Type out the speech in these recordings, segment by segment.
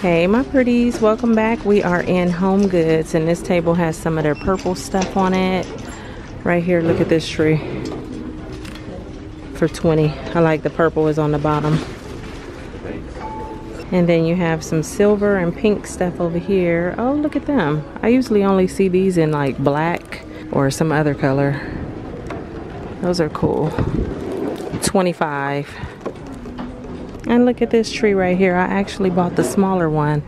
Hey my pretties, welcome back. We are in Home Goods and this table has some of their purple stuff on it. Right here, look at this tree. For 20. I like the purple is on the bottom. And then you have some silver and pink stuff over here. Oh, look at them. I usually only see these in like black or some other color. Those are cool. 25. And look at this tree right here. I actually bought the smaller one.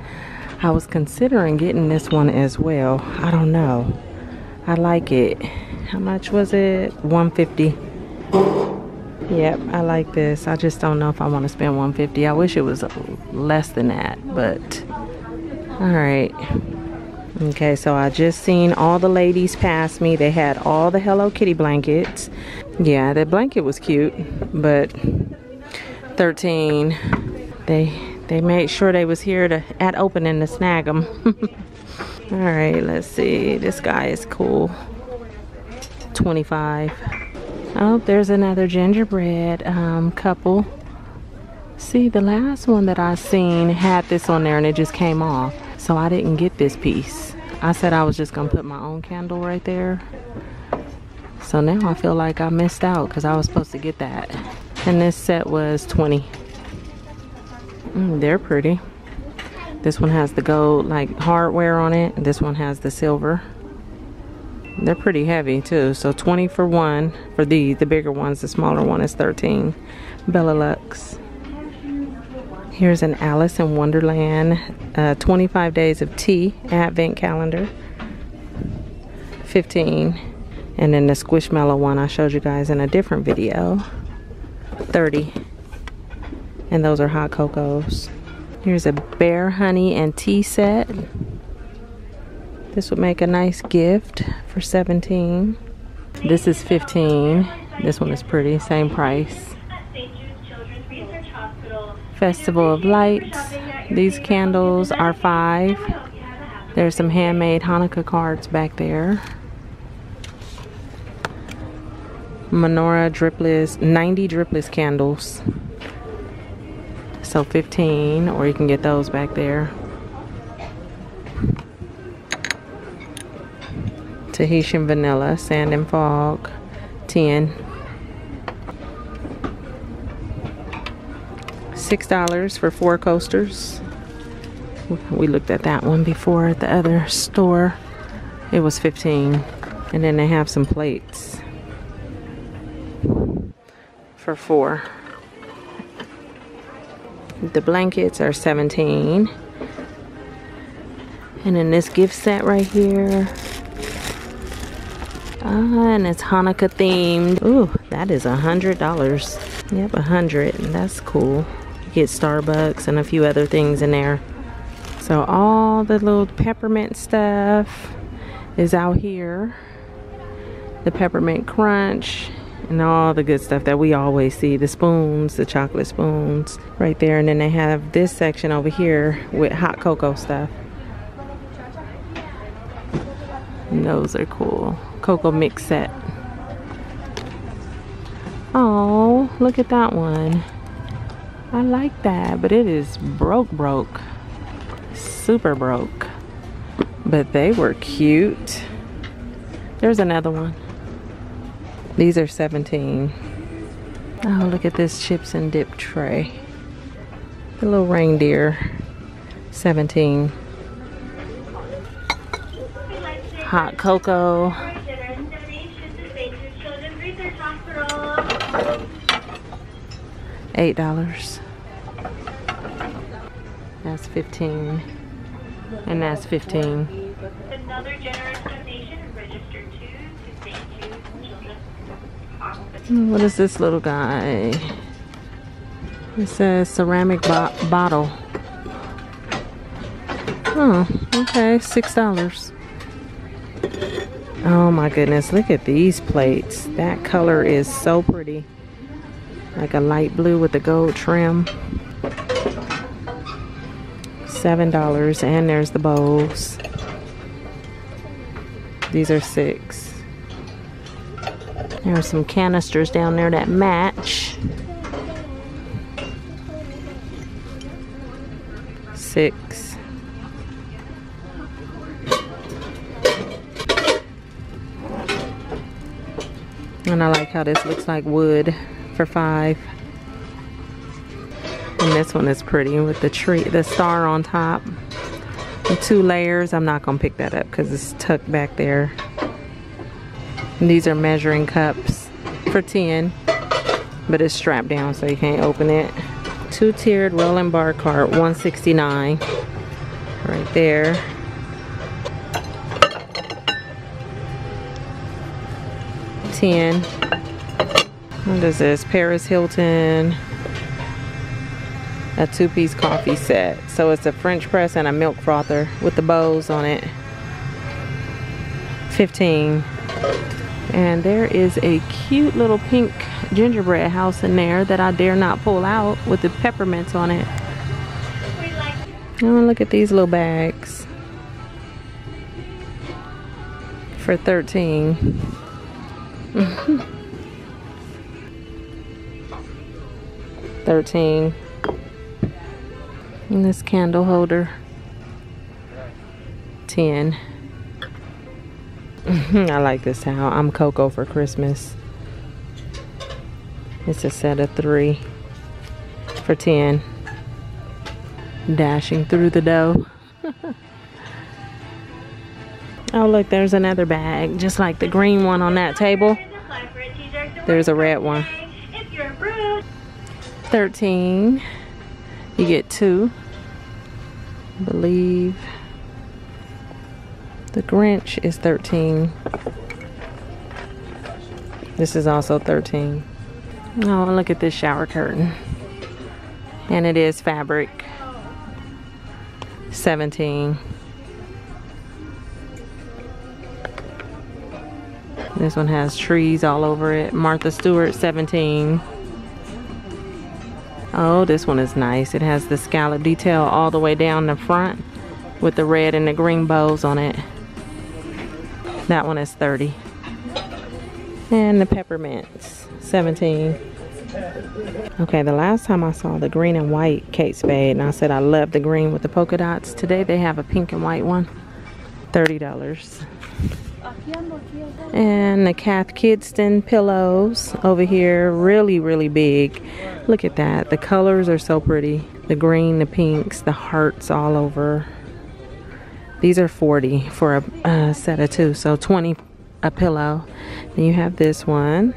I was considering getting this one as well. I don't know. I like it. How much was it? 150 Yep, I like this. I just don't know if I want to spend 150 I wish it was less than that, but all right. Okay, so I just seen all the ladies pass me. They had all the Hello Kitty blankets. Yeah, the blanket was cute, but 13. They they made sure they was here to at opening to snag them. all right, let's see. This guy is cool. 25. Oh, there's another gingerbread um, couple. See, the last one that I seen had this on there and it just came off. So I didn't get this piece. I said I was just gonna put my own candle right there. So now I feel like I missed out because I was supposed to get that. And this set was 20. Mm, they're pretty. This one has the gold like hardware on it. This one has the silver. They're pretty heavy too. So 20 for one for these, the bigger ones. The smaller one is 13. Bella Lux. Here's an Alice in Wonderland uh, 25 Days of Tea Advent Calendar. 15. And then the Squishmallow one I showed you guys in a different video. 30. And those are hot cocos. Here's a bear honey and tea set. This would make a nice gift for 17. This is 15. This one is pretty, same price. Festival of Lights. These candles are five. There's some handmade Hanukkah cards back there. Menorah dripless, 90 dripless candles. So 15, or you can get those back there. Tahitian Vanilla, Sand and Fog, 10. $6 for four coasters. We looked at that one before at the other store. It was 15. And then they have some plates for four. The blankets are 17. And then this gift set right here Ah, and it's Hanukkah themed. Ooh, that is a hundred dollars. Yep, a hundred. That's cool. You get Starbucks and a few other things in there. So all the little peppermint stuff is out here. The peppermint crunch and all the good stuff that we always see. The spoons, the chocolate spoons right there. And then they have this section over here with hot cocoa stuff. And those are cool cocoa mix set. Oh, look at that one. I like that, but it is broke broke. Super broke. But they were cute. There's another one. These are 17. Oh, look at this chips and dip tray. The little reindeer. 17. Hot cocoa. eight dollars that's 15 and that's 15 what is this little guy? It says ceramic bo bottle. Oh okay six dollars. Oh my goodness look at these plates. That color is so pretty. Like a light blue with the gold trim. Seven dollars and there's the bowls. These are six there are some canisters down there that match. Six. And I like how this looks like wood for five. And this one is pretty with the tree, the star on top. And two layers. I'm not going to pick that up because it's tucked back there. And these are measuring cups for 10, but it's strapped down so you can't open it. Two-tiered rolling bar cart, 169. Right there. Ten. What is this? Paris Hilton. A two-piece coffee set. So it's a French press and a milk frother with the bows on it. 15 and there is a cute little pink gingerbread house in there that I dare not pull out with the peppermints on it. Oh, look at these little bags. For 13. Thirteen. And this candle holder. Ten. I like this towel. I'm Coco for Christmas. It's a set of three for 10. Dashing through the dough. oh, look, there's another bag, just like the green one on that table. There's a red one. 13. You get two. I believe. The Grinch is 13. This is also 13. Oh, look at this shower curtain. And it is fabric. 17. This one has trees all over it. Martha Stewart, 17. Oh, this one is nice. It has the scallop detail all the way down the front with the red and the green bows on it. That one is 30. And the peppermints, 17. Okay, the last time I saw the green and white Kate Spade, and I said I love the green with the polka dots. Today they have a pink and white one, $30. And the Cath Kidston pillows over here, really, really big. Look at that. The colors are so pretty. The green, the pinks, the hearts all over. These are 40 for a, a set of two, so 20 a pillow. Then you have this one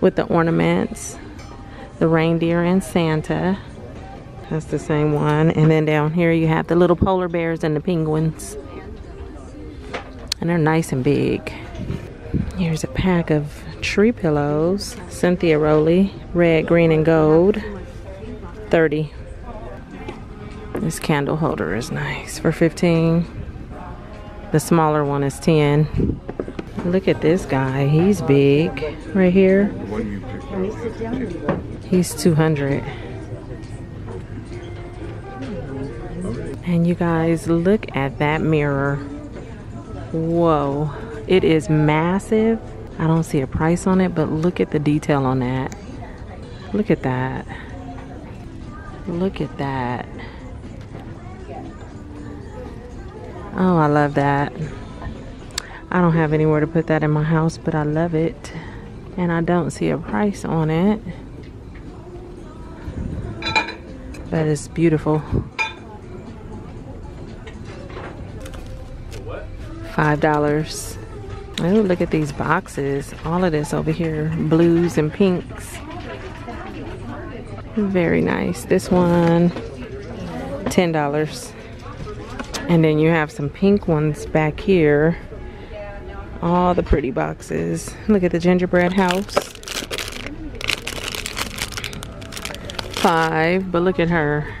with the ornaments, the reindeer and Santa. That's the same one. And then down here you have the little polar bears and the penguins. And they're nice and big. Here's a pack of tree pillows. Cynthia Rowley, red, green, and gold. 30 this candle holder is nice for 15. The smaller one is 10. Look at this guy. He's big right here. He's 200. And you guys, look at that mirror. Whoa. It is massive. I don't see a price on it, but look at the detail on that. Look at that. Look at that. Oh, I love that. I don't have anywhere to put that in my house, but I love it. And I don't see a price on it. But it's beautiful. Five dollars. Oh, look at these boxes. All of this over here. Blues and pinks. Very nice. This one, ten dollars. And then you have some pink ones back here. All the pretty boxes. Look at the gingerbread house. Five, but look at her.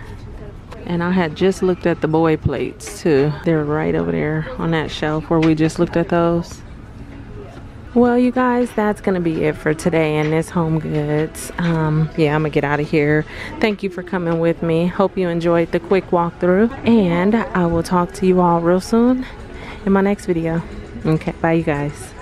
And I had just looked at the boy plates too. They're right over there on that shelf where we just looked at those. Well, you guys, that's going to be it for today in this Home Goods. Um, yeah, I'm going to get out of here. Thank you for coming with me. Hope you enjoyed the quick walkthrough. And I will talk to you all real soon in my next video. Okay, bye you guys.